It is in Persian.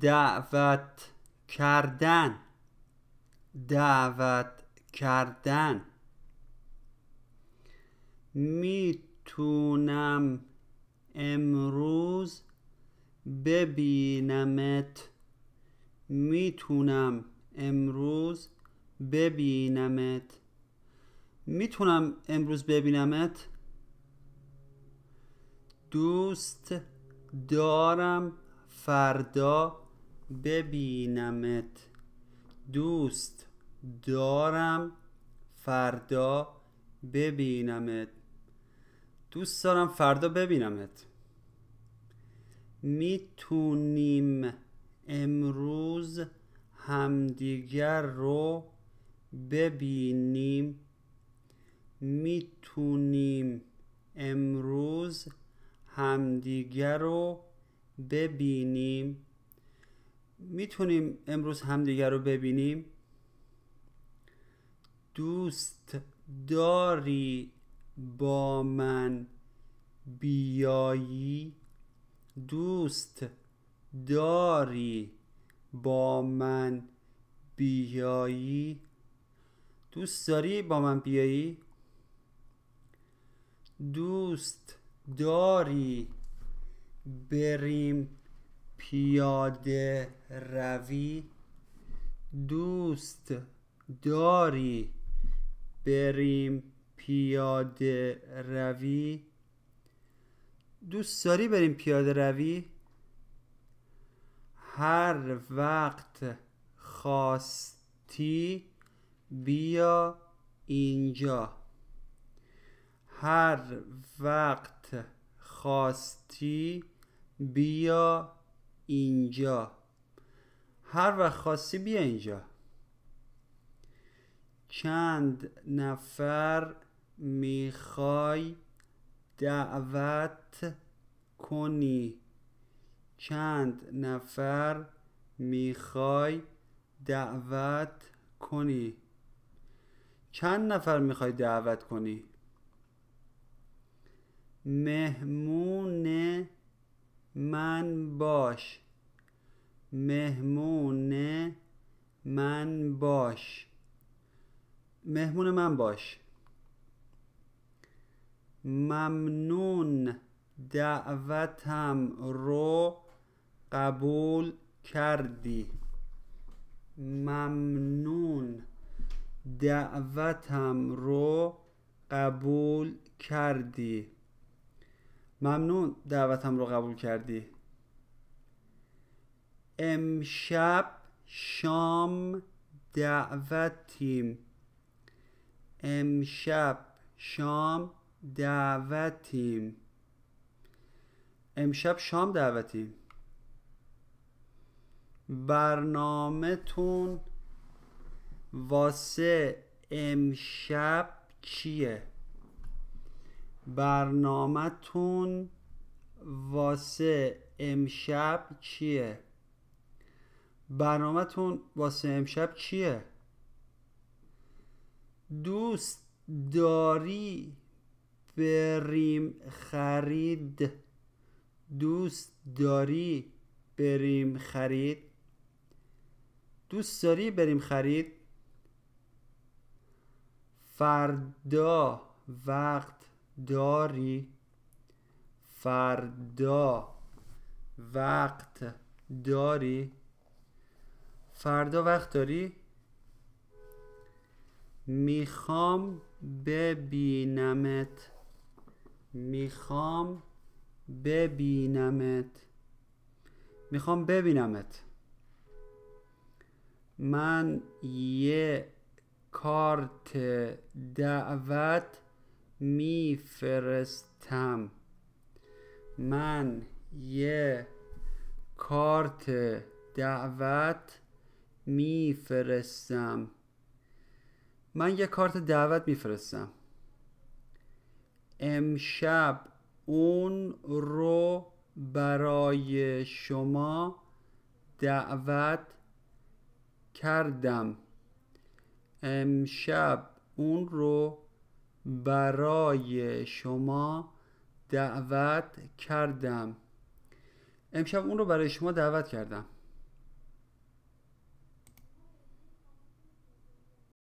دعوت کردن. دعوت کردن. می‌تونم امروز ببینمت. می‌تونم امروز ببینمت. می‌تونم امروز ببینمت. دوست دارم فردا ببینمت. دوست دارم فردا ببینمت. دوست دارم فردا ببینمت. می‌تونیم امروز همدیگر رو ببینیم. می‌تونیم امروز همدیگر رو ببینیم. می‌تونیم امروز همدیگر رو ببینیم. دوست داری با من بیایی؟ دوست داری با من بیایی؟ دوست داری با من بیایی؟ دوست داری بریم پیاده روی دوست داری؟ بریم پیاده روی. دوست داری بریم پیاده روی؟ هر وقت خواستی بیا اینجا. هر وقت خواستی بیا اینجا. هر وقت خواستی بیا اینجا. چند نفر می‌خوای دعوت کنی؟ چند نفر می‌خوای دعوت کنی؟ چند نفر می‌خوای دعوت کنی؟ مهمون من باش. مهمون من باش. مهمون من باش. ممنون دعوتم رو قبول کردی. ممنون دعوتم رو قبول کردی. ممنون دعوتم رو قبول کردی. امشب شام دعوتیم. امشب شام دعوتیم. امشب شام دعوتیم. برنامهتون واسه امشب چیه؟ برنامهتون واسه امشب چیه؟ برنامهتون واسه امشب چیه؟ دوست داری بریم خرید؟ دوست داری بریم خرید؟ دوست داری بریم خرید؟ فردا وقت داری؟ فردا وقت داری؟ فردا وقت داری؟ می‌خوام ببینمت. می‌خوام ببینمت. می‌خوام ببینمت. من یه کارت دعوت میفرستم. من یه کارت دعوت میفرستم. من یه کارت دعوت میفرستم. امشب اون رو برای شما دعوت کردم. امشب اون رو برای شما دعوت کردم. امشب اون رو برای شما دعوت کردم.